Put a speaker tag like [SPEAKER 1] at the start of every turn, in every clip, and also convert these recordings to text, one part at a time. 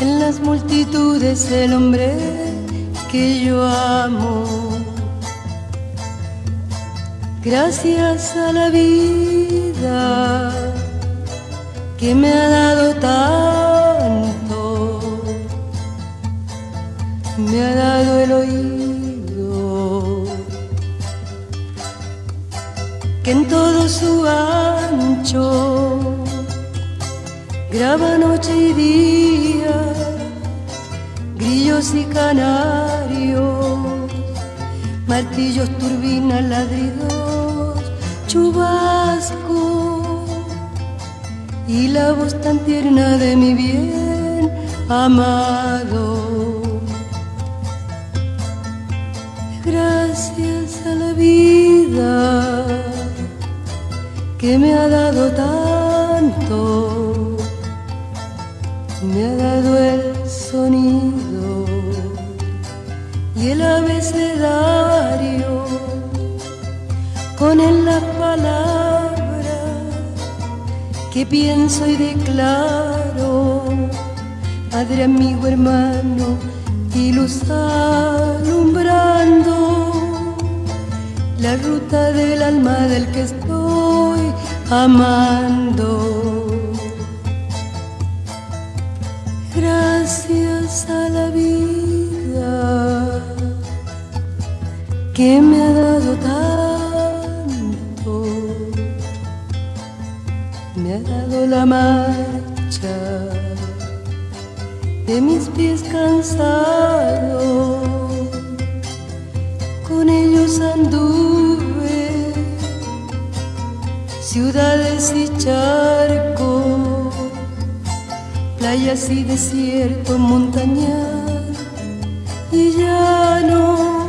[SPEAKER 1] en las multitudes el hombre que yo amo. Gracias a la vida que me ha dado tanto, me ha dado el oído, que en todo su ancho graba noche y día, grillos y canarios, martillos, turbinas, ladridos, chubascos y la voz tan tierna de mi bien amado. Gracias a la vida que me ha dado tanto, me ha dado el sonido y el abecedario con él las palabras que pienso y declaro, Padre, amigo, hermano, y luz alumbrando la ruta del alma del que estoy amando. Vida que me ha dado tanto, me ha dado la marcha de mis pies cansados, con ellos anduve ciudades y charcos, playas y desierto, montañas y llano,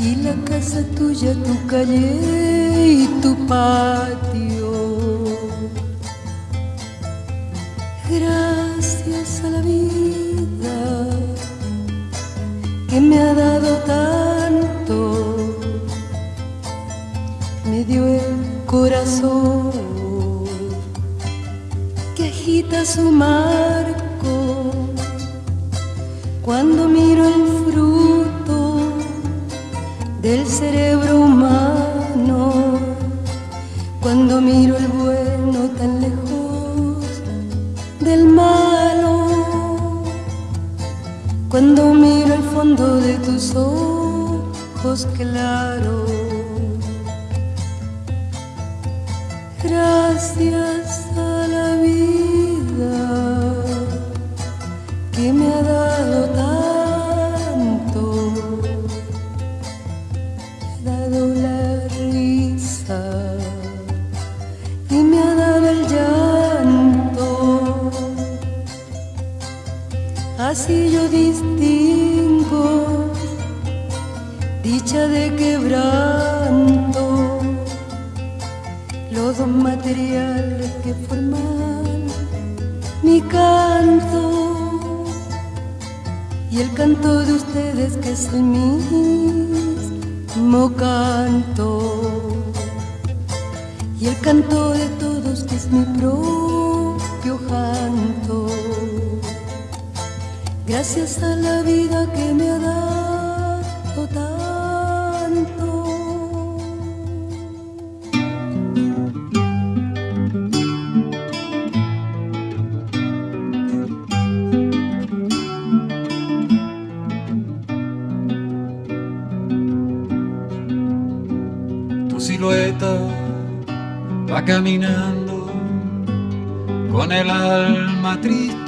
[SPEAKER 1] y la casa tuya, tu calle y tu patio. Gracias a la vida que me ha dado tanto, me dio el corazón su marco. Cuando miro el fruto del cerebro humano, cuando miro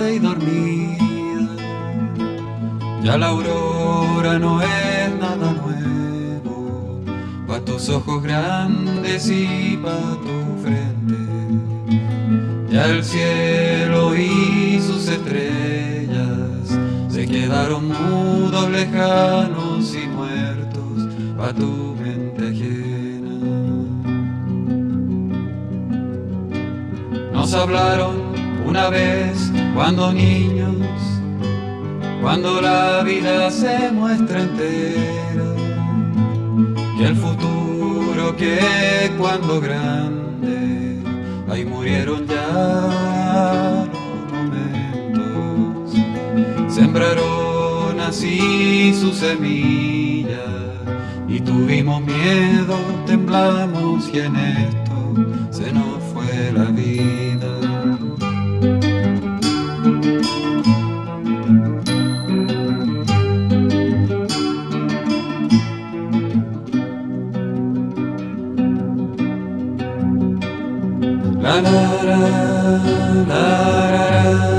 [SPEAKER 1] y
[SPEAKER 2] dormida. Ya la aurora no es nada nuevo, pa' tus ojos grandes y grande, ahí murieron ya los momentos, sembraron así su semilla y tuvimos miedo, temblamos y en esto se nos fue la vida. na na na na na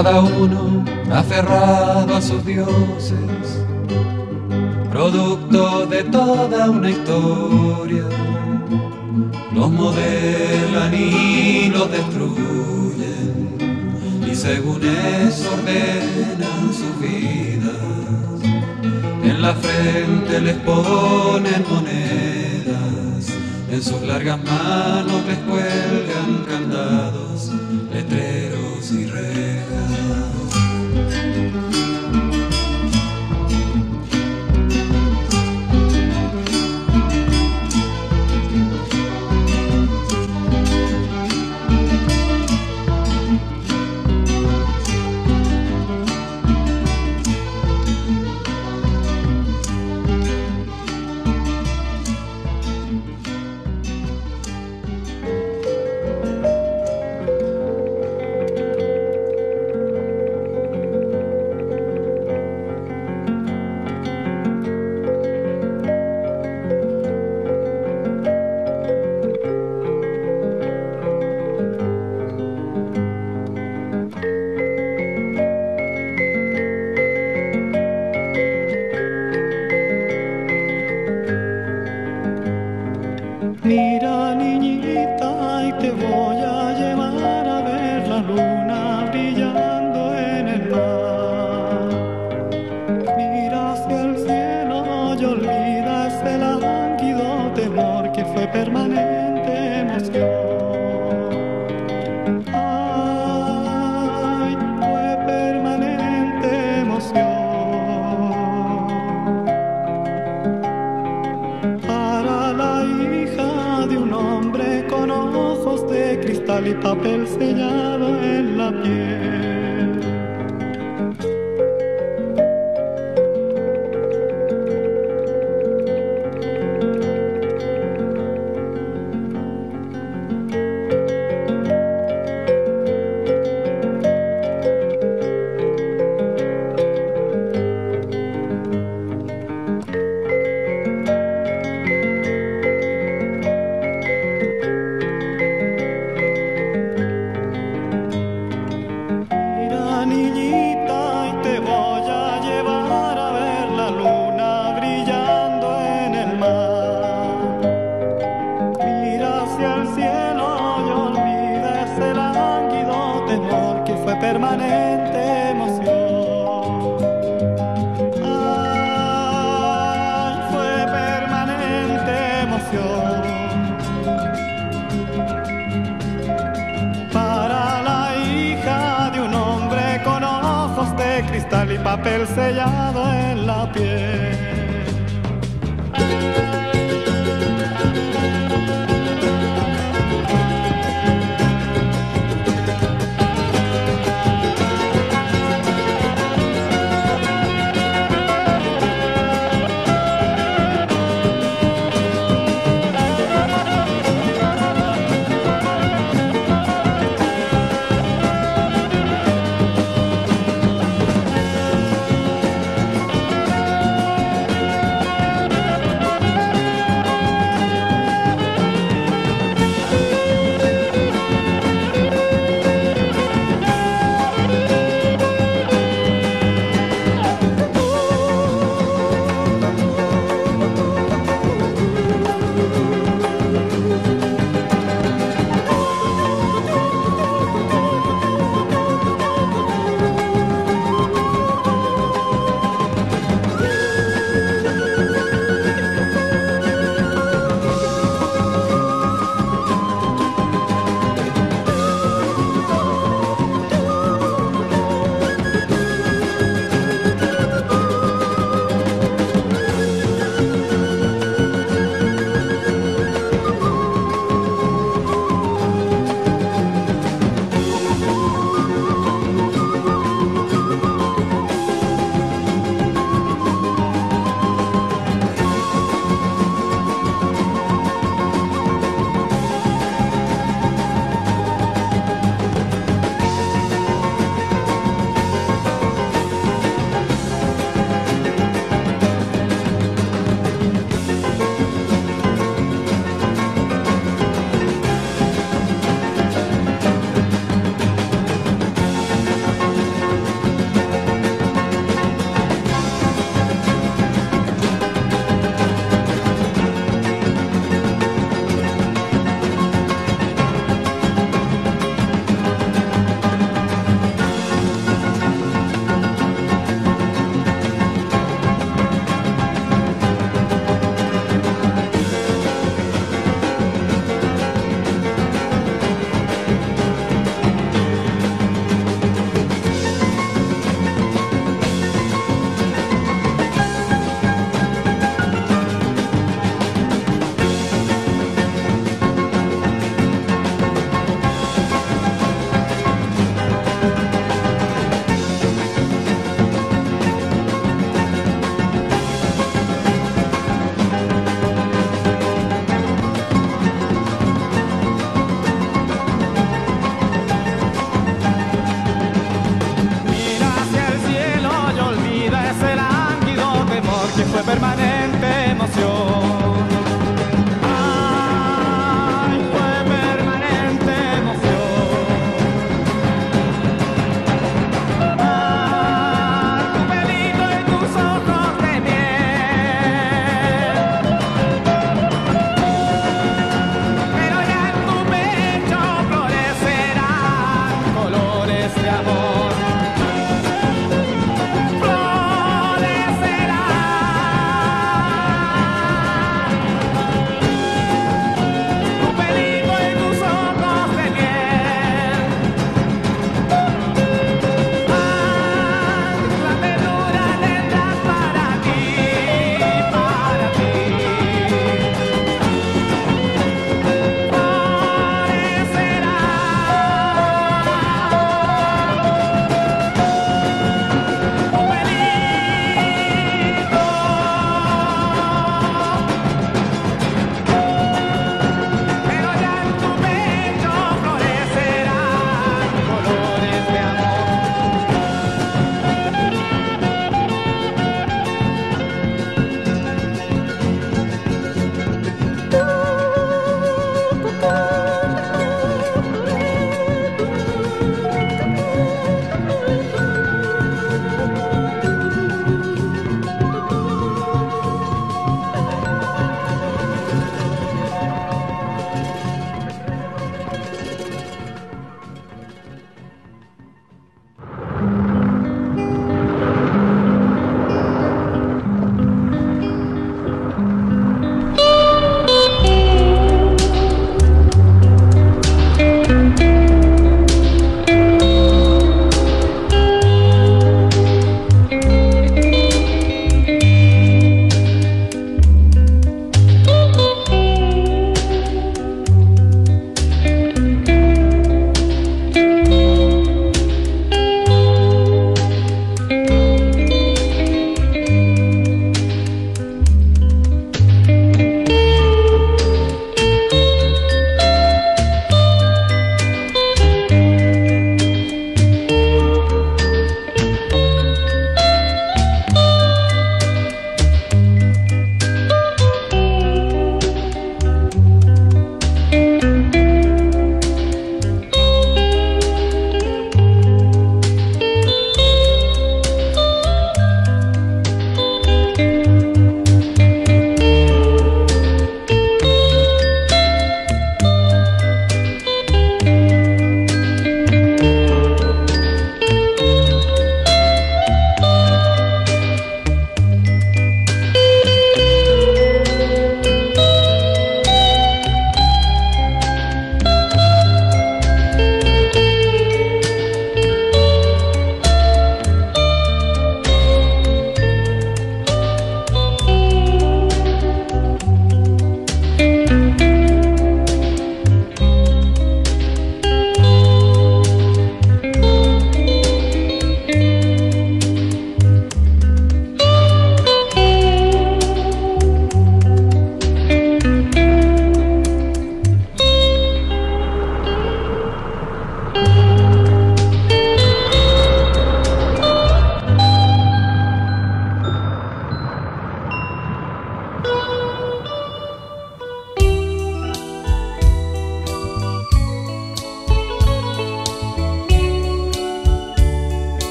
[SPEAKER 2] Cada uno aferrado a sus dioses, producto de toda una historia. Los modelan y los destruyen, y según eso ordenan sus vidas. En la frente les ponen monedas, en sus largas manos les cuelgan candados, letreros y
[SPEAKER 3] regalos.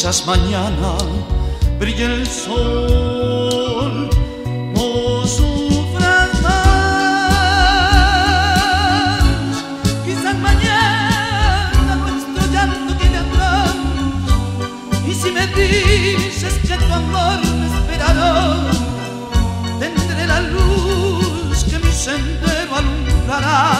[SPEAKER 3] Quizás mañana brille el sol. No sufras más, quizás mañana nuestro llanto quede atrás. Y si me dices que tu amor me esperará, tendré la luz que mi sendero alumbrará.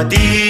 [SPEAKER 3] a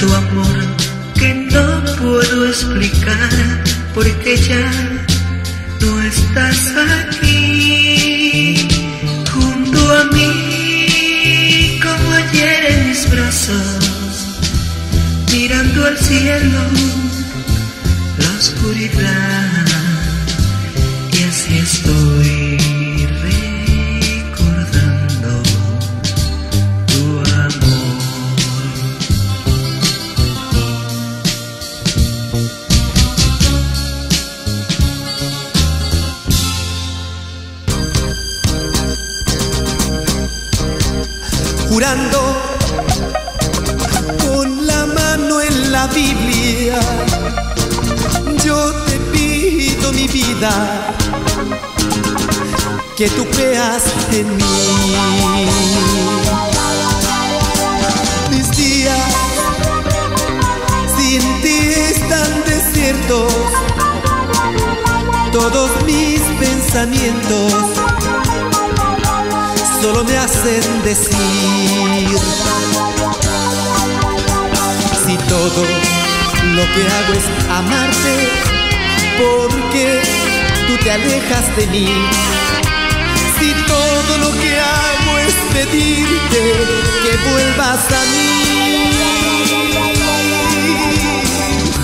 [SPEAKER 3] tu amor que no puedo explicar porque ya no estás aquí. Junto a mí como ayer en mis brazos mirando al cielo la oscuridad. Y así estoy. vida que tú
[SPEAKER 4] creas en mí. Mis días sin ti están desiertos, todos mis pensamientos solo me hacen decir si todo lo que hago es amarte porque tú te alejas de mí. Si todo lo que hago es pedirte que vuelvas a mí,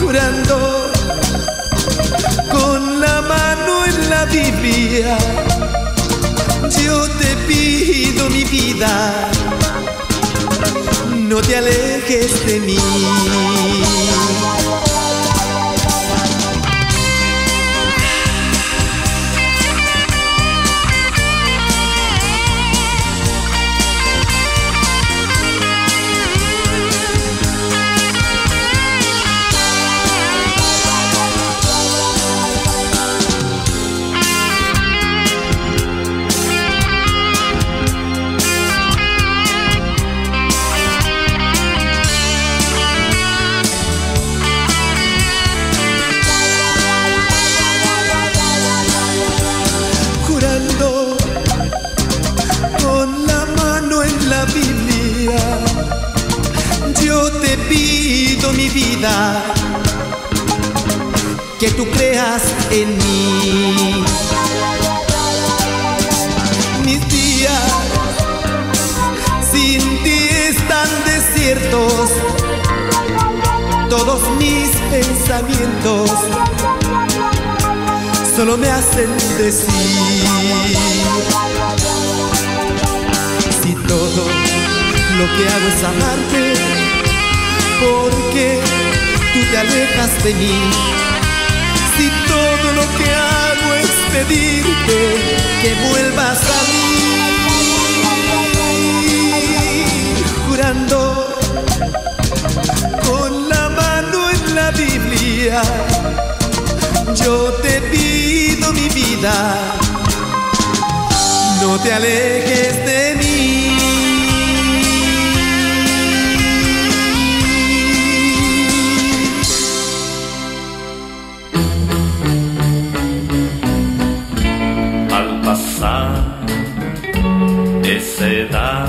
[SPEAKER 4] jurando con la mano en la
[SPEAKER 5] Biblia, yo te pido mi vida. No te alejes de mí. En mí. Mis días sin ti están desiertos, todos mis pensamientos solo me hacen decir. Si todo lo que hago es amarte porque tú te alejas de mí que hago es pedirte que vuelvas a mí jurando con la mano en la Biblia yo te pido mi vida, no te alejes de mí.
[SPEAKER 6] Pasar esa edad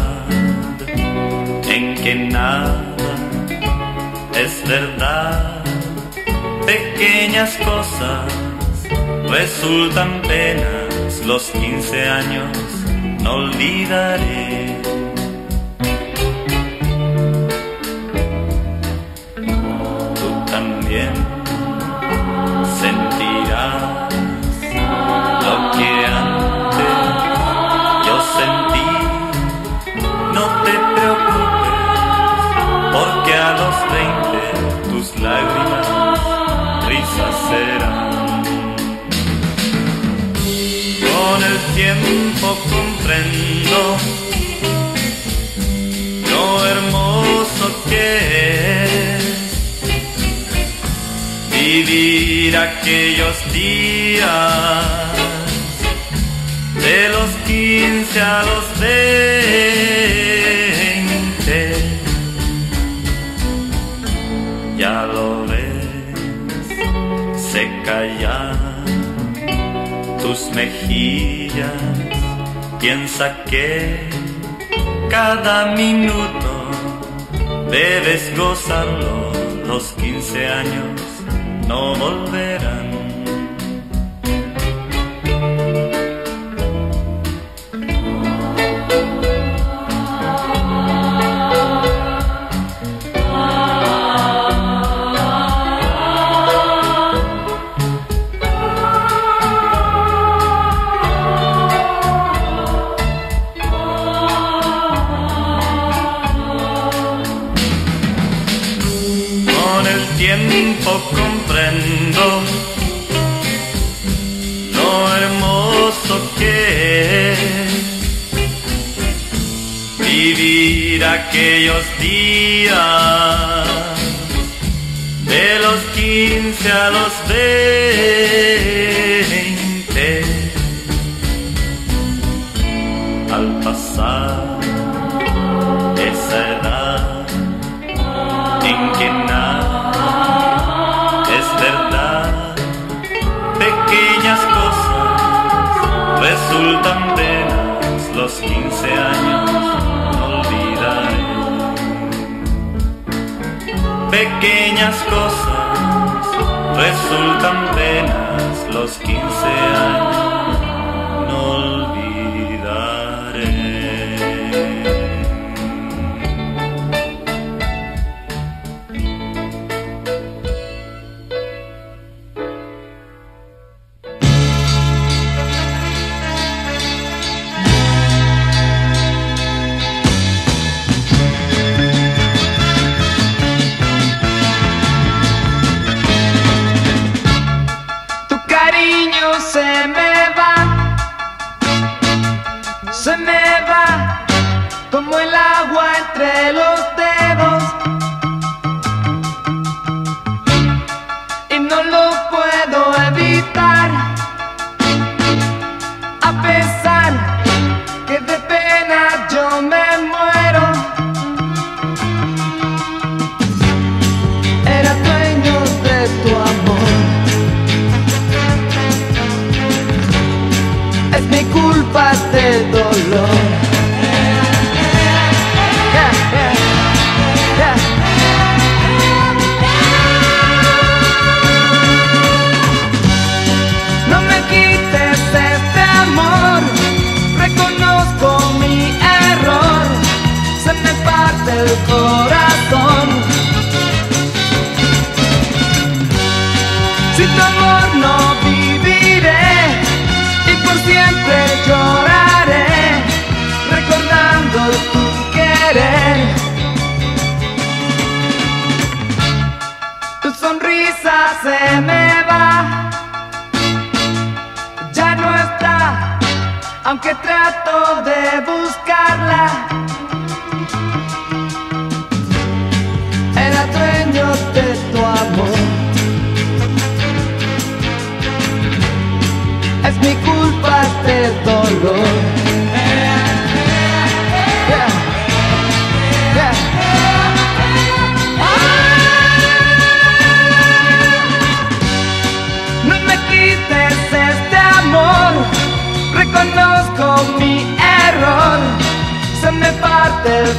[SPEAKER 6] en que nada es verdad pequeñas cosas resultan penas, los 15 años no olvidaré. Tiempo comprendo lo hermoso que es vivir aquellos días de los 15 a los 20. Mejillas. Piensa que cada minuto debes gozarlo. Los 15 años no volverán. Comprendo lo hermoso que es vivir aquellos días de los 15 a los 20 al pasar 15 años no olvidaré. Pequeñas cosas resultan penas, los 15 años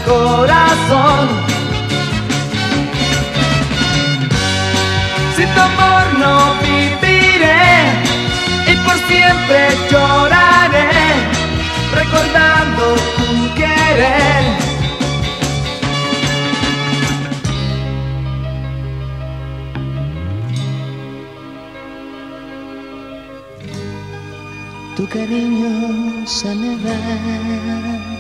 [SPEAKER 7] corazón. Sin tu amor no viviré y por siempre lloraré, recordando tu querer.
[SPEAKER 8] tu cariño se me va.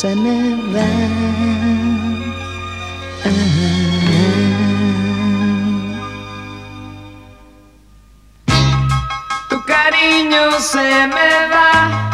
[SPEAKER 8] Se me va.
[SPEAKER 7] Tu cariño se me va,